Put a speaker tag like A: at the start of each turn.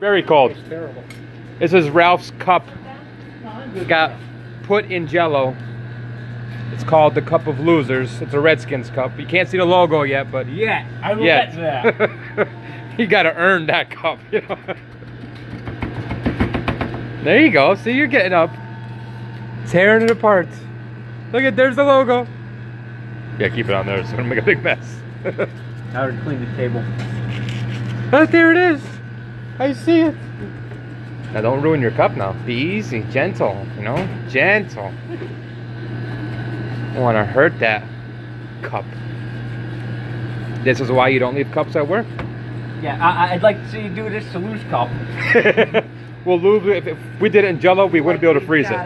A: Very cold.
B: It's terrible.
A: This is Ralph's cup. Got put in jello. It's called the Cup of Losers. It's a Redskins cup. You can't see the logo yet, but
B: Yeah, I will
A: yet.
B: get to that.
A: you gotta earn that cup, you know. There you go. See, you're getting up. Tearing it apart. Look at, there's the logo. Yeah, keep it on there. It's gonna make a big mess.
B: I would clean the table.
A: Oh, there it is. I see it. Now don't ruin your cup now. Be easy, gentle, you know? Gentle. Don't want to hurt that cup. This is why you don't leave cups at work.
B: Yeah, I, I'd like to see you do this to Lou's cup.
A: well, Lou, if, if we did it in Jello, we wouldn't be able to freeze it.